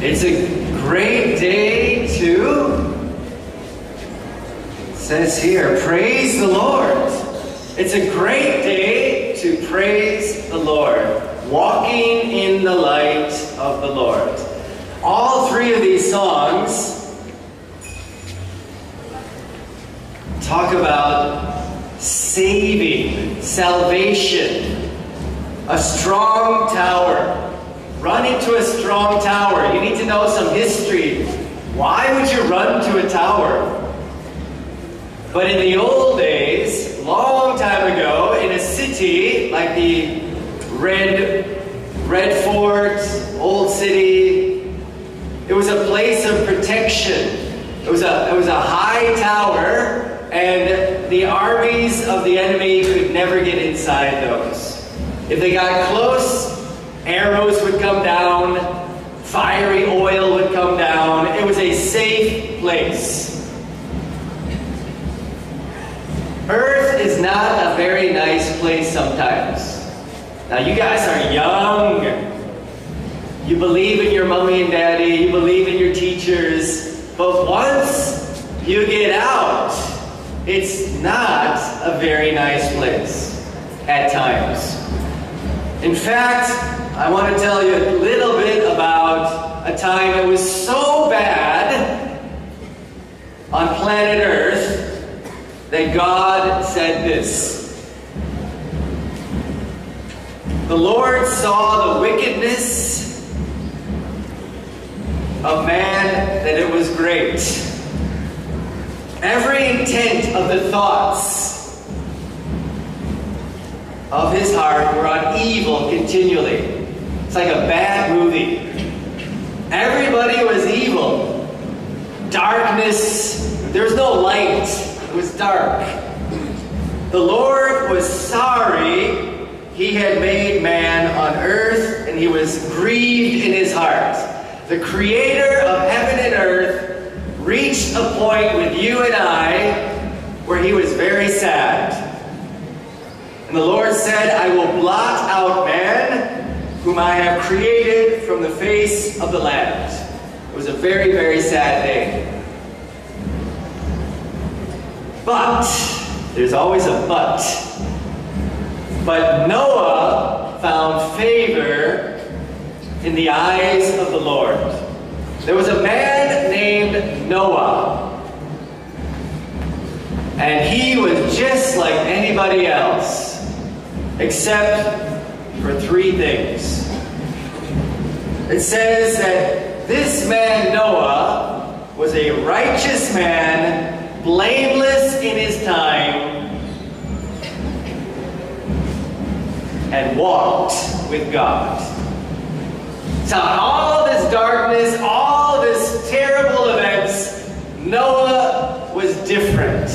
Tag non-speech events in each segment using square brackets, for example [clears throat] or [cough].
It's a great day to, says here, praise the Lord. It's a great day to praise the Lord, walking in the light of the Lord. All three of these songs talk about saving, salvation, a strong tower. Run into a strong tower. You need to know some history. Why would you run to a tower? But in the old days, long time ago, in a city like the Red, Red Fort, Old City, it was a place of protection. It was a, it was a high tower, and the armies of the enemy could never get inside those. If they got close, arrows would come down, fiery oil would come down. It was a safe place. Earth is not a very nice place sometimes. Now, you guys are young. You believe in your mommy and daddy, you believe in your teachers, but once you get out, it's not a very nice place at times. In fact, I want to tell you a little bit about a time that was so bad on planet Earth that God said this. The Lord saw the wickedness of man that it was great. Every intent of the thoughts of his heart were on evil continually. It's like a bad movie. Everybody was evil. Darkness, there was no light, it was dark. The Lord was sorry he had made man on earth and he was grieved in his heart. The creator of heaven and earth reached a point with you and I where he was very sad. And the Lord said, I will blot out man whom I have created from the face of the land. It was a very, very sad day. But, there's always a but. But Noah found favor in the eyes of the Lord. There was a man named Noah. And he was just like anybody else, except for three things. It says that this man, Noah, was a righteous man, blameless in his time, and walked with God. So all this darkness, all this terrible events, Noah was different.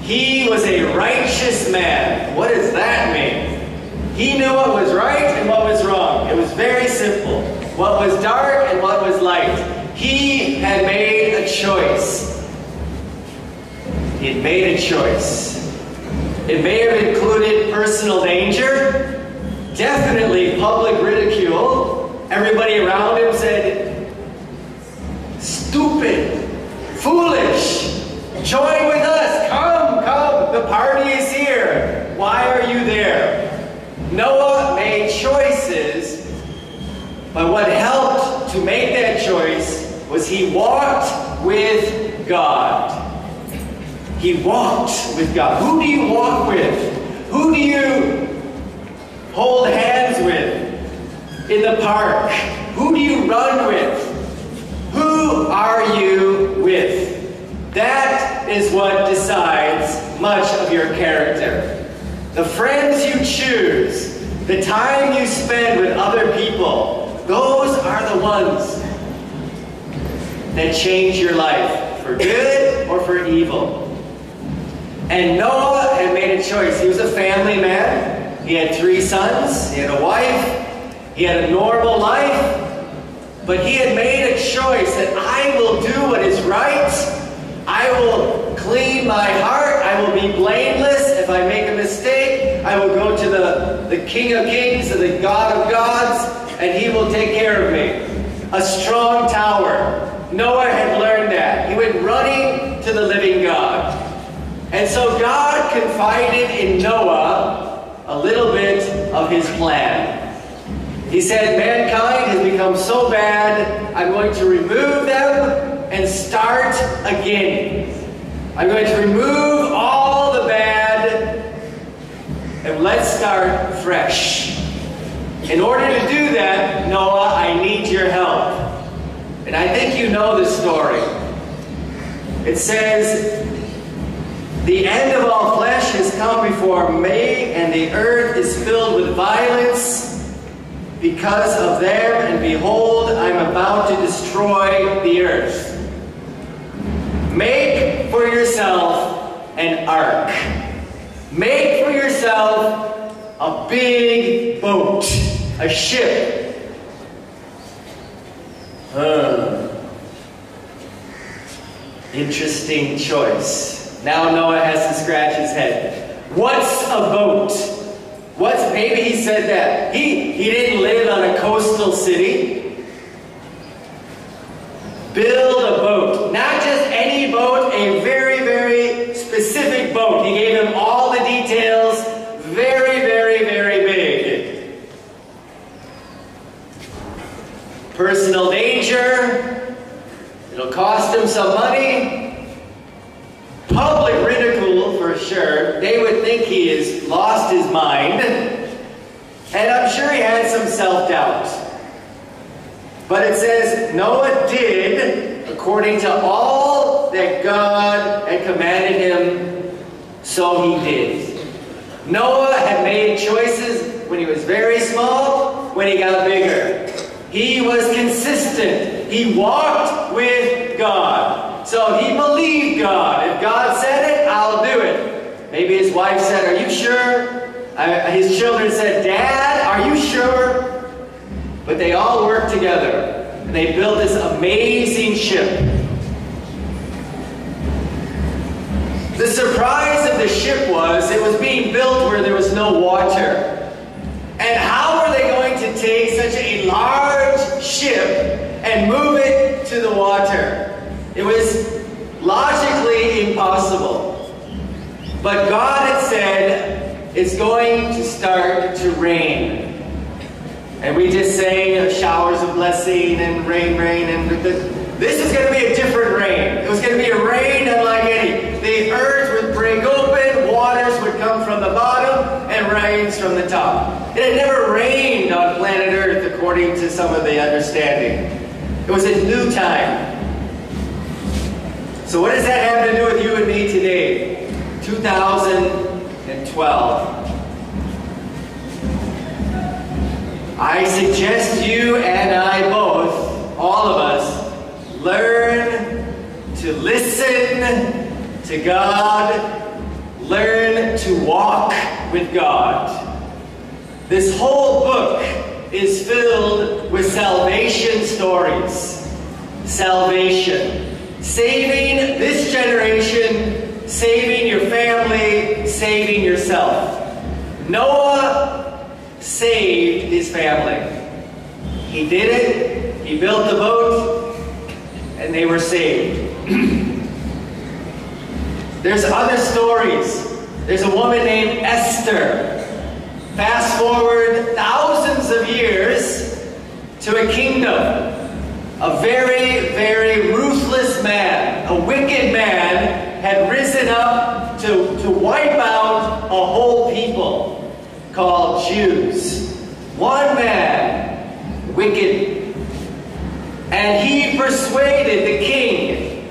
He was a righteous man. What does that mean? He knew what was right and what was wrong. It was very simple. What was dark and what was light. He had made a choice. He had made a choice. It may have included personal danger, definitely public ridicule. Everybody around him said, stupid, foolish, join with us, come, come, the party is here. Why are you there? Noah made choices, but what helped to make that choice was he walked with God. He walked with God. Who do you walk with? Who do you hold hands with in the park? Who do you run with? Who are you with? That is what decides much of your character. The friends you choose, the time you spend with other people, those are the ones that change your life for good or for evil. And Noah had made a choice. He was a family man. He had three sons. He had a wife. He had a normal life. But he had made a choice that I will do what is right. I will clean my heart. I will be blameless I will go to the, the King of Kings, and the God of Gods, and he will take care of me. A strong tower. Noah had learned that. He went running to the living God. And so God confided in Noah a little bit of his plan. He said, Mankind has become so bad, I'm going to remove them and start again. I'm going to remove all and let's start fresh. In order to do that, Noah, I need your help. And I think you know the story. It says, The end of all flesh has come before me, and the earth is filled with violence because of them, and behold, I'm about to destroy the earth. Make for yourself an ark. Make for yourself a big boat, a ship. Interesting choice. Now Noah has to scratch his head. What's a boat? What's maybe he said that. He he didn't live on a coastal city. Build danger. It'll cost him some money. Public ridicule for sure. They would think he has lost his mind. And I'm sure he had some self-doubt. But it says Noah did according to all that God had commanded him, so he did. Noah had made choices when he was very small, when he got bigger. He was consistent. He walked with God. So he believed God. If God said it, I'll do it. Maybe his wife said, Are you sure? His children said, Dad, are you sure? But they all worked together and they built this amazing ship. The surprise of the ship was it was being built where there was no water. And how were they going to take such a large ship and move it to the water? It was logically impossible. But God had said, it's going to start to rain. And we just sang showers of blessing and rain, rain, and this is going to be a different rain. It was going to be a rain unlike any. The earth would break open, waters would come from the bottom, and from the top. It had never rained on planet Earth according to some of the understanding. It was a new time. So what does that have to do with you and me today? 2012. I suggest you and I both, all of us, learn to listen to God, learn to walk with God. This whole book is filled with salvation stories. Salvation. Saving this generation, saving your family, saving yourself. Noah saved his family. He did it, he built the boat, and they were saved. [clears throat] There's other stories. There's a woman named Esther. Fast forward thousands of years to a kingdom. A very, very ruthless man, a wicked man, had risen up to, to wipe out a whole people called Jews. One man, wicked, and he persuaded the king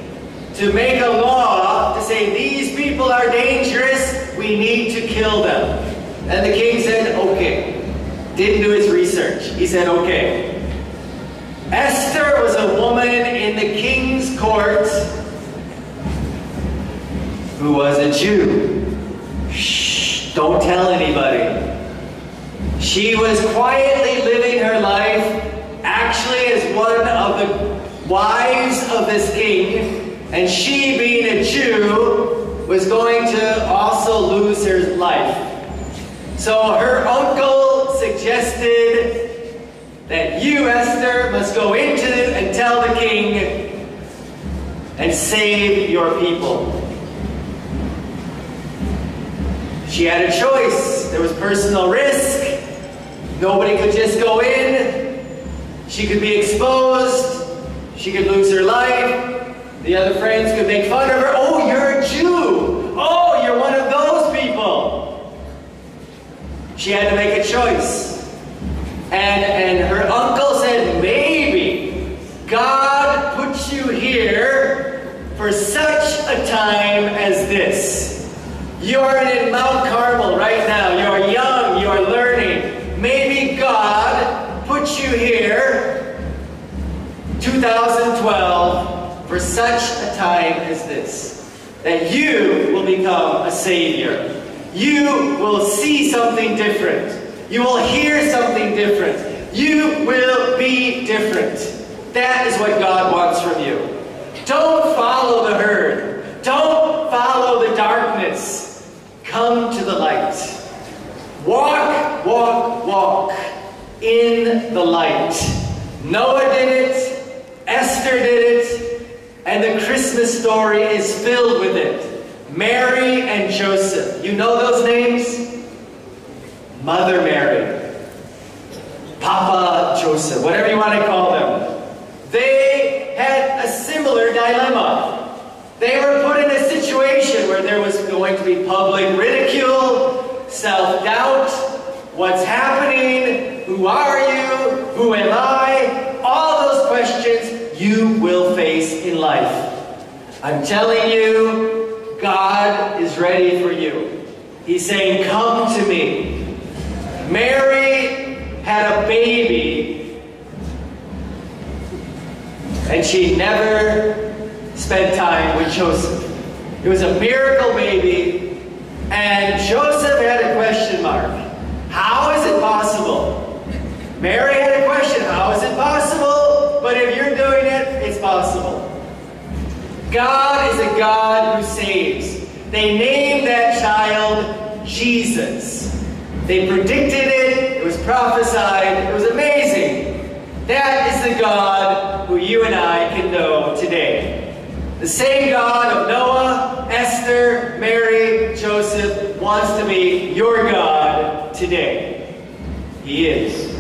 to make a law to say these people are dangerous, we need to kill them. And the king said, okay. Didn't do his research. He said, okay. Esther was a woman in the king's court who was a Jew. Shh, don't tell anybody. She was quietly living her life, actually as one of the wives of this king, and she, being a Jew, was going to also lose her life. So her uncle that you, Esther, must go into and tell the king and save your people. She had a choice. There was personal risk. Nobody could just go in. She could be exposed. She could lose her life. The other friends could make fun of her. Oh, you're a Jew. Oh, you're one of those people. She had to make a choice. And, and her uncle said, maybe God put you here for such a time as this. You are in Mount Carmel right now. You are young. You are learning. Maybe God put you here 2012 for such a time as this. That you will become a Savior. You will see something different. You will hear something different. You will be different. That is what God wants from you. Don't follow the herd. Don't follow the darkness. Come to the light. Walk, walk, walk in the light. Noah did it, Esther did it, and the Christmas story is filled with it. Mary and Joseph. You know those names? Mother Mary, Papa Joseph, whatever you want to call them. They had a similar dilemma. They were put situation where there was going to be public ridicule, self-doubt, what's happening, who are you, who am I, all those questions you will face in life. I'm telling you, God is ready for you. He's saying, come to me. Mary had a baby and she never spent time with Joseph. It was a miracle baby, and Joseph had a question mark. How is it possible? Mary had a question, how is it possible? But if you're doing it, it's possible. God is a God who saves. They named that child Jesus. They predicted it, it was prophesied, it was amazing. That is the God who you and I can know today. The same God of Noah, Esther, Mary, Joseph wants to be your God today. He is.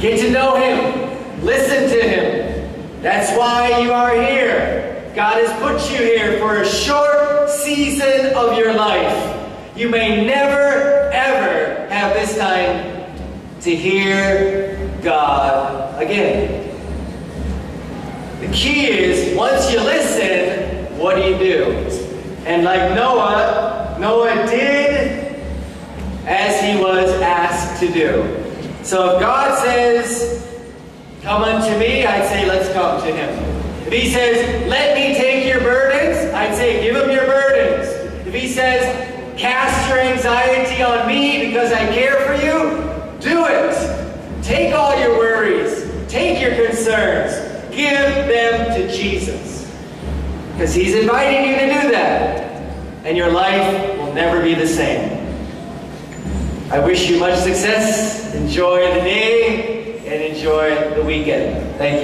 Get to know Him. Listen to Him. That's why you are here. God has put you here for a short season of your life. You may never, ever have this time to hear God again. The key is, once you listen, what do you do? And like Noah, Noah did as he was asked to do. So if God says, come unto me, I'd say, let's come to him. If he says, let me take your burdens, I'd say, give him your burdens. If he says, cast your anxiety on me because I care for you, do it. Take all your worries. Take your concerns. Give them to Jesus. Because he's inviting you to do that. And your life will never be the same. I wish you much success. Enjoy the day and enjoy the weekend. Thank you.